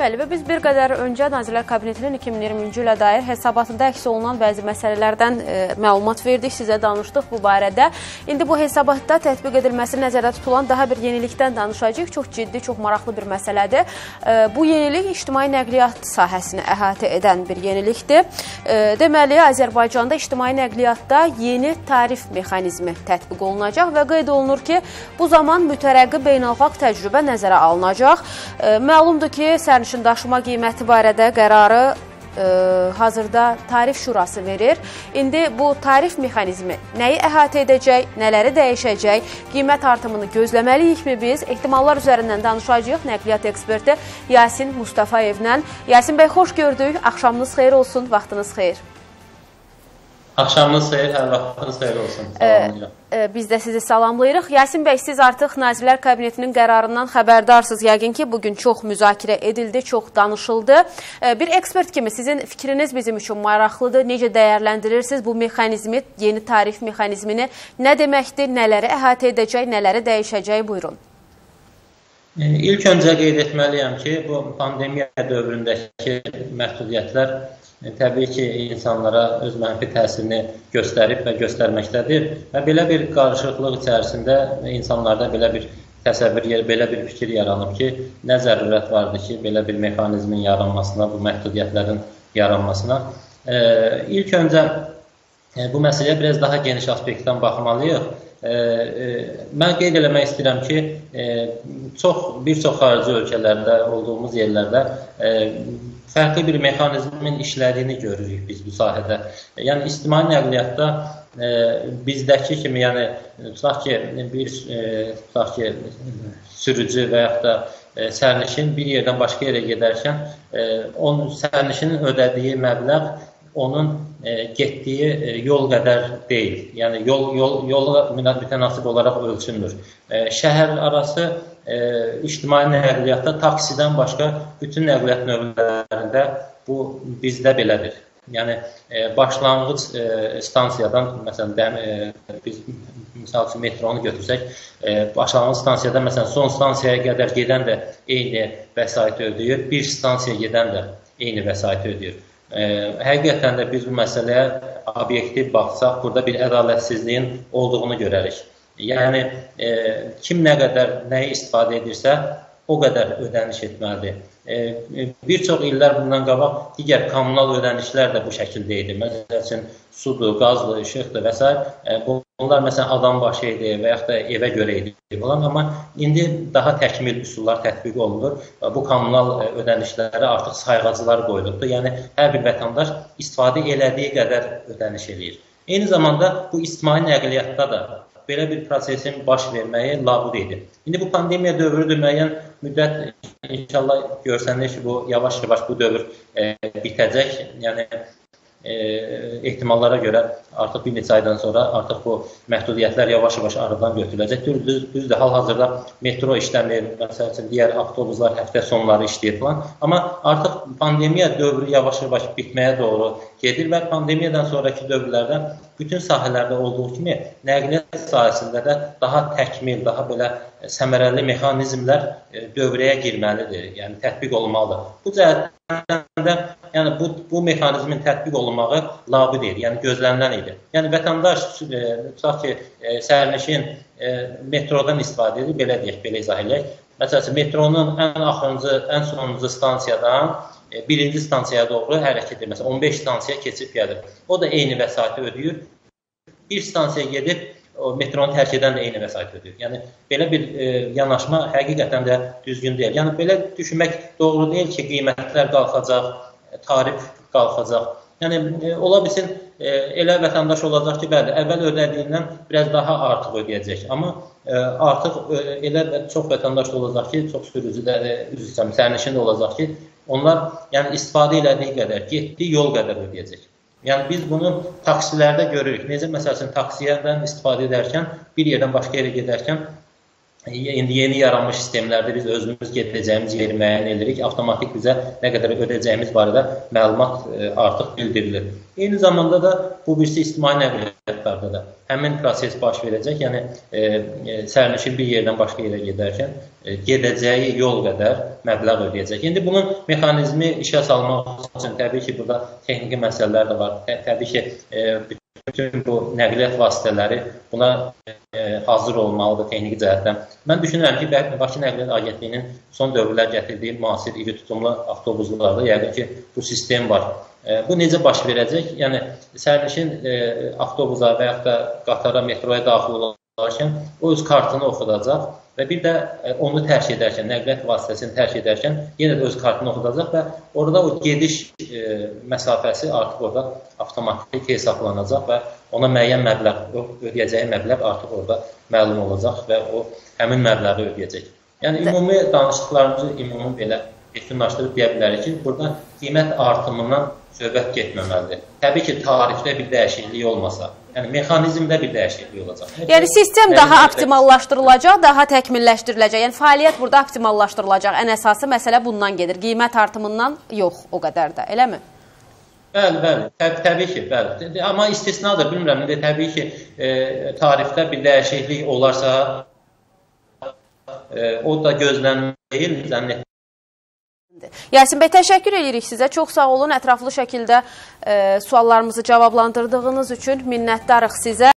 Bəli, və biz bir qədər öncə Nazirlər Kabinetinin 2020-ci ilə dair hesabatında əks olunan bəzi məsələlərdən e, məlumat verdik, sizə danışdıq bu barədə. İndi bu hesabatda tətbiq edilməsi nəzərdə tutulan daha bir yenilikdən danışacağıq. Çox ciddi, çox maraqlı bir məsələdir. E, bu yenilik ictimai nəqliyyat sahəsini əhatə edən bir yenilikdir. E, deməli, Azərbaycanda ictimai nəqliyyatda yeni tarif mexanizmi tətbiq olunacaq və qeyd olunur ki, bu zaman mütərəqqi beynəlxalq təcrübə nəzərə alınacaq. E, məlumdur ki, sərnişin sərnişin daşıma qiyməti barədə qərarı ə, e, hazırda tarif şurası verir. İndi bu tarif mexanizmi nəyi əhatə edəcək, nələri dəyişəcək, qiymət artımını gözləməliyikmi biz? Ehtimallar üzərindən danışacağıq nəqliyyat eksperti Yasin Mustafayevlə. Yasin bəy, xoş gördük. Axşamınız xeyir olsun, vaxtınız xeyir. Axşamınız xeyir, hər vaxtınız xeyir olsun. Salamlayıram. E, e, biz də sizi salamlayırıq. Yasin bəy, siz artıq Nazirlər Kabinetinin qərarından xəbərdarsınız. Yəqin ki, bugün çox müzakirə edildi, çox danışıldı. E, bir ekspert kimi sizin fikriniz bizim üçün maraqlıdır. Necə dəyərləndirirsiniz bu mexanizmi, yeni tarif mexanizmini? Nə deməkdir, nələri əhatə edəcək, nələri dəyişəcək? Buyurun. İlk öncə qeyd etməliyəm ki, bu pandemiya dövründəki məhdudiyyətlər E, təbii ki, insanlara öz mənfi təsirini göstərib və göstərməkdədir. Və belə bir qarışıqlıq içərisində insanlarda belə bir təsəvvür, belə bir fikir yaranıb ki, nə zərurət vardır ki, belə bir mexanizmin yaranmasına, bu məhdudiyyətlərin yaranmasına. E, ilk öncə e, bu məsələyə biraz daha geniş aspektdən baxmalıyıq. E, e, mən qeyd eləmək istəyirəm ki, e, çox bir çox xarici ölkələrdə olduğumuz yerlərdə e, fərqli bir mexanizmin işlədiyini görürük biz bu sahədə. Yəni ictimai nəqliyyatda e, bizdəki kimi, yəni tutaq ki, bir e, tutaq ki, sürücü və yaxud da e, sərnişin bir yerdən başqa yerə gedərkən e, onun sərnişinin ödədiyi məbləğ onun e, getdiyi e, yol qədər deyil. Yəni yol yol yola mütənasib olaraq ölçülmür. E, şəhər arası e, ictimai nəqliyyatda taksidən başqa bütün nəqliyyat növlərində bu bizdə belədir. Yəni e, başlanğıc e, stansiyadan məsələn dəm, e, biz misal üçün metronu götürsək, e, başlanğıc stansiyadan məsələn son stansiyaya qədər gedən də eyni vəsaiti ödəyir, bir stansiyaya gedən də eyni vəsaiti ödəyir. E, həqiqətən də biz bu məsələyə obyektiv baxsaq, burada bir ədalətsizliyin olduğunu görərik. Yəni e, kim nə qədər nəyi istifadə edirsə, o qədər ödəniş etməlidir. E, bir çox illər bundan qabaq digər kommunal ödənişlər də bu şəkildə idi. Məsələn, sudur, qazdır, işıqdır və s. E, bunlar məsələn adam başı idi və yaxud da evə görə idi falan, amma indi daha təkmil üsullar tətbiq olunur. Bu kommunal e, ödənişlərə artıq sayğacılar qoyulubdur. Yəni hər bir vətəndaş istifadə elədiyi qədər ödəniş eləyir. Eyni zamanda bu ictimai nəqliyyatda da belə bir prosesin baş verməyi labud idi. İndi bu pandemiya dövrüdür, müəyyən müddət inşallah görsənir ki, bu yavaş-yavaş bu dövr e, bitəcək. Yəni e, ehtimallara görə artıq bir neçə aydan sonra artıq bu məhdudiyyətlər yavaş-yavaş aradan götürüləcək. Düz, düzdür, hal-hazırda metro işləmir, məsəl üçün digər avtobuslar həftə sonları işləyir falan. Amma artıq pandemiya dövrü yavaş-yavaş bitməyə doğru gedir və pandemiyadan sonraki dövrlərdə bütün sahələrdə olduğu kimi nəqliyyat sahəsində də daha təkmil, daha belə səmərəli mexanizmlər e, dövrəyə girməlidir, yəni tətbiq olunmalıdır. Bu cəhətdən də yəni bu bu mexanizmin tətbiq olunmağı labid idi, yəni gözlənilən idi. Yəni vətəndaş e, tutaq ki, e, sərnişin metrodan istifadə edir, belə deyək, belə izah edək. Məsələn, metronun ən axırıncı, ən sonuncu stansiyadan birinci stansiyaya doğru hərəkət edir. Məsələn, 15 stansiya keçib gəlir. O da eyni vəsaiti ödəyir. Bir stansiyaya gedib o metronu tərk edən də eyni vəsait ödəyir. Yəni belə bir e, yanaşma həqiqətən də düzgün deyil. Yəni belə düşünmək doğru deyil ki, qiymətlər qalxacaq, tarif qalxacaq. Yəni e, ola bilsin e, elə vətəndaş olacaq ki, bəli, əvvəl ödədiyindən biraz daha artıq ödəyəcək. Amma e, artıq e, elə çox vətəndaş olacaq ki, çox sürücü də, e, üzr istəyirəm, sərnişin olacaq ki, Onlar yəni istifadə elədiyi qədər, getdiyi yol qədər ödəyəcək. Yəni biz bunu taksilərdə görürük. Necə məsəl üçün taksiyadan istifadə edərkən, bir yerdən başqa yerə gedərkən indi yeni yaranmış sistemlərdə biz özümüz gedəcəyimiz yeri müəyyən edirik. Avtomatik bizə nə qədər ödəyəcəyimiz barədə məlumat e, artıq bildirilir. Eyni zamanda da bu birisi ictimai nəqliyyatlarda da həmin proses baş verəcək. Yəni e, e, sərnişin bir yerdən başqa yerə gedərkən e, gedəcəyi yol qədər məbləğ ödəyəcək. İndi bunun mexanizmi işə salmaq üçün təbii ki, burada texniki məsələlər də var. Tə təbii ki, e, bütün bu nəqliyyat vasitələri buna e, hazır olmalıdır texniki cəhətdən. Mən düşünürəm ki, Bakı Nəqliyyat Agentliyinin son dövrlər gətirdiyi müasir iri tutumlu avtobuslarda yəqin ki, bu sistem var. E, bu necə baş verəcək? Yəni sərnişin e, avtobusa və yaxud da qatara, metroya daxil olarkən o öz kartını oxudacaq və bir də e, onu tərk edərkən, nəqliyyat vasitəsini tərk edərkən yenə də öz kartını oxudacaq və orada o gediş e, məsafəsi artıq orada avtomatik hesablanacaq və ona müəyyən məbləğ, ödəyəcəyi məbləğ artıq orada məlum olacaq və o həmin məbləği ödəyəcək. Yəni ümumi danışıqlarımızı ümumi belə yekunlaşdırıb deyə bilərik ki, burada qiymət artımından söhbət getməməlidir. Təbii ki, tarifdə bir dəyişiklik olmasa, yəni mexanizmdə bir dəyişiklik olacaq. Yəni sistem daha optimallaşdırılacaq, daha təkmilləşdiriləcək. Yəni fəaliyyət burada optimallaşdırılacaq. Ən əsası məsələ bundan gedir. Qiymət artımından yox o qədər də, eləmi? Bəli, bəli. Təbii, təbii ki, bəli. Amma istisnadır, bilmirəm. İndi təbii ki, e, tarifdə bir dəyişiklik olarsa, e, o da gözlənməyil, zənn. Yasin bəy, təşəkkür edirik sizə. Çox sağ olun. Ətraflı şəkildə e, suallarımızı cavablandırdığınız üçün minnətdarıq sizə.